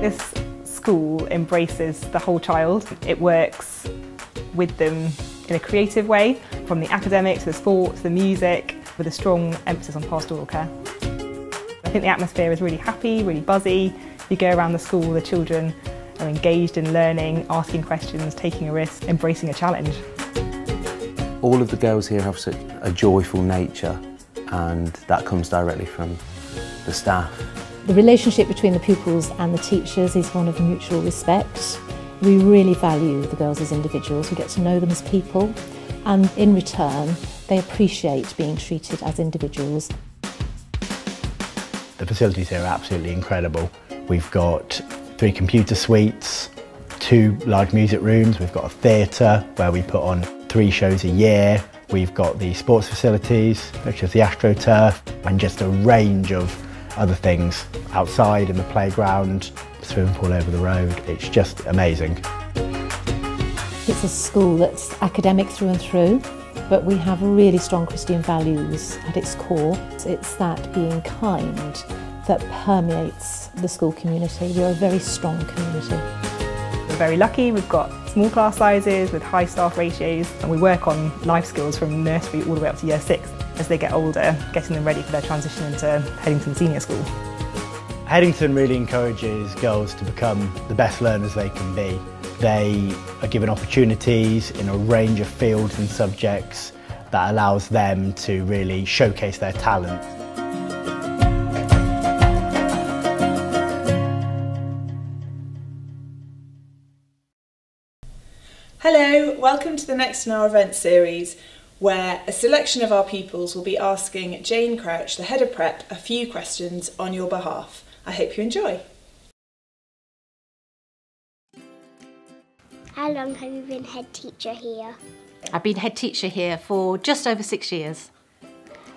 This school embraces the whole child. It works with them in a creative way, from the academics, the sports, the music, with a strong emphasis on pastoral care. I think the atmosphere is really happy, really buzzy. You go around the school, the children are engaged in learning, asking questions, taking a risk, embracing a challenge. All of the girls here have such a joyful nature and that comes directly from the staff. The relationship between the pupils and the teachers is one of mutual respect. We really value the girls as individuals, we get to know them as people and in return they appreciate being treated as individuals. The facilities here are absolutely incredible. We've got three computer suites, two large music rooms, we've got a theatre where we put on three shows a year, we've got the sports facilities, such as the AstroTurf, and just a range of other things outside in the playground, swimming pool over the road. It's just amazing. It's a school that's academic through and through, but we have really strong Christian values at its core. It's that being kind that permeates the school community. We're a very strong community. We're very lucky, we've got small class sizes with high staff ratios and we work on life skills from nursery all the way up to year six as they get older, getting them ready for their transition into Headington Senior School. Headington really encourages girls to become the best learners they can be. They are given opportunities in a range of fields and subjects that allows them to really showcase their talent. Hello, welcome to the Next in Our Event series, where a selection of our pupils will be asking Jane Crouch, the head of prep, a few questions on your behalf. I hope you enjoy. How long have you been head teacher here? I've been head teacher here for just over six years.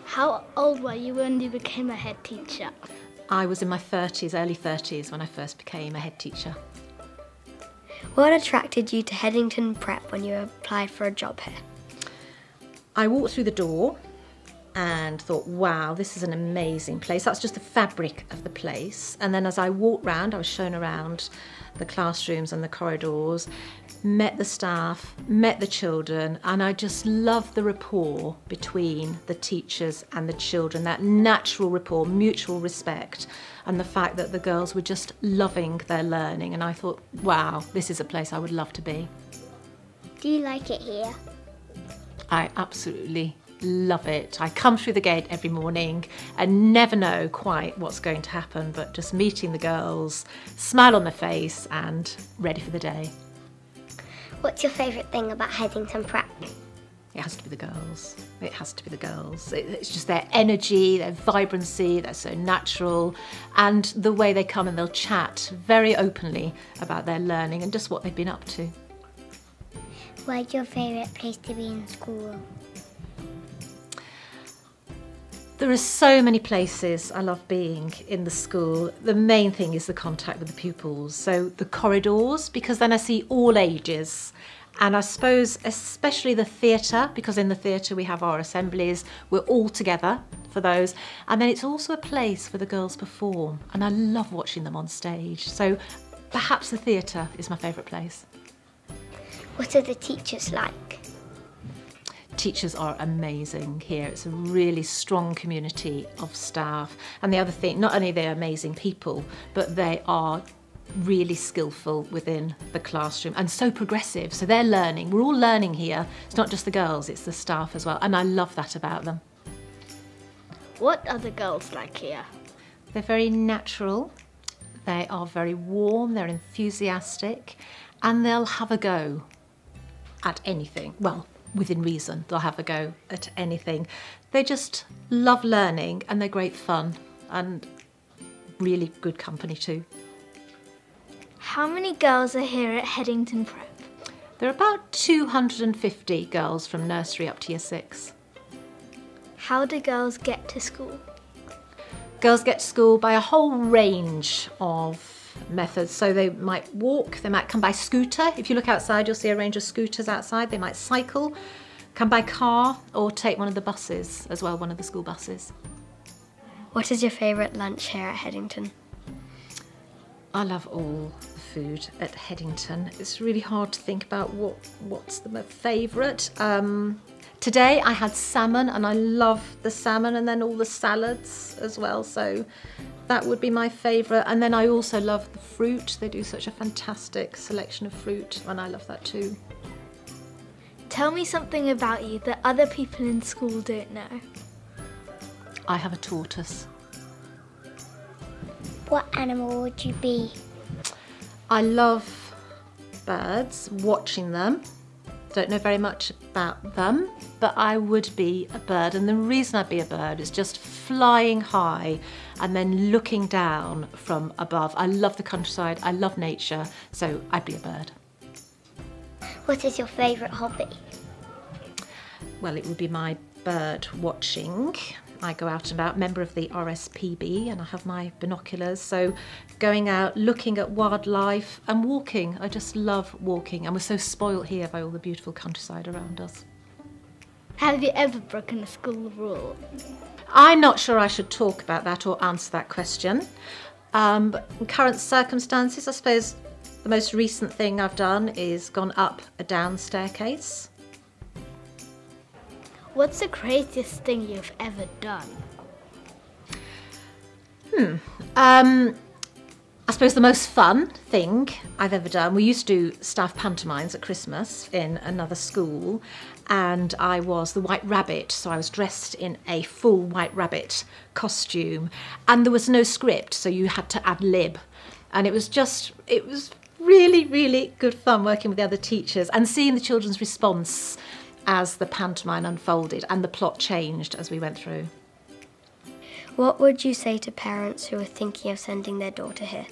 How old were you when you became a head teacher? I was in my 30s, early 30s, when I first became a head teacher. What attracted you to Headington Prep when you applied for a job here? I walked through the door and thought, wow, this is an amazing place. That's just the fabric of the place. And then as I walked round, I was shown around the classrooms and the corridors, met the staff, met the children, and I just loved the rapport between the teachers and the children, that natural rapport, mutual respect, and the fact that the girls were just loving their learning. And I thought, wow, this is a place I would love to be. Do you like it here? I absolutely love it. I come through the gate every morning and never know quite what's going to happen, but just meeting the girls, smile on their face, and ready for the day. What's your favourite thing about Headington Prep? It has to be the girls. It has to be the girls. It's just their energy, their vibrancy, they're so natural, and the way they come and they'll chat very openly about their learning and just what they've been up to. Where's your favourite place to be in school? There are so many places I love being in the school. The main thing is the contact with the pupils. So the corridors, because then I see all ages. And I suppose especially the theatre, because in the theatre we have our assemblies, we're all together for those. And then it's also a place where the girls perform. And I love watching them on stage. So perhaps the theatre is my favourite place. What are the teachers like? teachers are amazing here. It's a really strong community of staff. And the other thing, not only they're amazing people, but they are really skillful within the classroom and so progressive. So they're learning. We're all learning here. It's not just the girls, it's the staff as well. And I love that about them. What are the girls like here? They're very natural. They are very warm, they're enthusiastic, and they'll have a go at anything. Well, within reason, they'll have a go at anything. They just love learning and they're great fun and really good company too. How many girls are here at Headington Prep? There are about 250 girls from nursery up to year six. How do girls get to school? Girls get to school by a whole range of methods. So they might walk, they might come by scooter. If you look outside, you'll see a range of scooters outside. They might cycle, come by car, or take one of the buses as well, one of the school buses. What is your favourite lunch here at Headington? I love all the food at Headington. It's really hard to think about what what's the favourite. Um, today I had salmon and I love the salmon and then all the salads as well. So that would be my favourite. And then I also love the fruit. They do such a fantastic selection of fruit and I love that too. Tell me something about you that other people in school don't know. I have a tortoise. What animal would you be? I love birds, watching them. Don't know very much about them, but I would be a bird. And the reason I'd be a bird is just flying high and then looking down from above. I love the countryside, I love nature, so I'd be a bird. What is your favourite hobby? Well, it would be my bird watching. I go out and about, member of the RSPB, and I have my binoculars. So, going out, looking at wildlife, and walking. I just love walking, and we're so spoilt here by all the beautiful countryside around us. Have you ever broken a school rule? I'm not sure I should talk about that or answer that question. Um, but in current circumstances, I suppose the most recent thing I've done is gone up a down staircase. What's the craziest thing you've ever done? Um, I suppose the most fun thing I've ever done, we used to do staff pantomimes at Christmas in another school, and I was the White Rabbit, so I was dressed in a full White Rabbit costume, and there was no script, so you had to ad lib. And it was just, it was really, really good fun working with the other teachers and seeing the children's response as the pantomime unfolded and the plot changed as we went through. What would you say to parents who are thinking of sending their daughter here?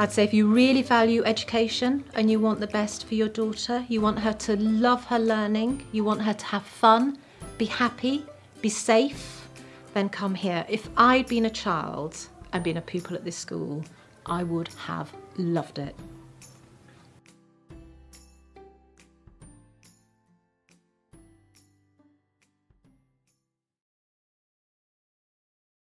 I'd say if you really value education and you want the best for your daughter, you want her to love her learning, you want her to have fun, be happy, be safe, then come here. If I'd been a child and been a pupil at this school, I would have loved it.